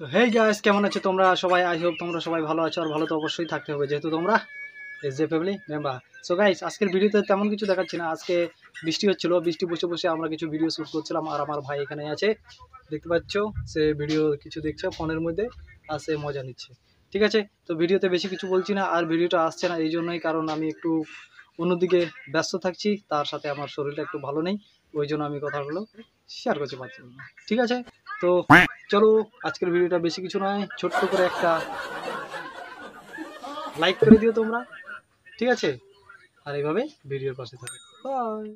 তো hey guys কেমন আছো তোমরা? সবাই আই হোপ তোমরা সবাই ভালো আছো আর ভালো তো অবশ্যই থাকতে হবে, যেহেতু তোমরা S J family member so guys আজকের ভিডিওতে তেমন কিছু দেখাচ্ছি না। আজকে বৃষ্টি হচ্ছিল, বৃষ্টি বসে বসে আমরা কিছু ভিডিও শ্যুট করছিলাম আর আমার ভাই এখানে আছে। দেখতে পাচ্ছ, সে ভিডিও কিছু দেখছে ফোনের মধ্যে আর সে মজা নিচ্ছে। ঠিক আছে? তো ভিডিওতে বেশি কিছু বলছি না আর ভিডিওটা আসছে না, এই জন্যই কারণ আমি একটু অন্যদিকে ব্যস্ত থাকছি, তার সাথে আমার শরীরটা একটু ভালো নেই, ওই জন্য আমি কথাগুলো শেয়ার করতে পারছি ঠিক আছে? তো চলো, আজকের ভিডিওটা বেশি কিছু নয়, ছোট্ট করে একটা লাইক করে দিও তোমরা। ঠিক আছে? আর এইভাবে ভিডিওর পাশে থাকো। বাই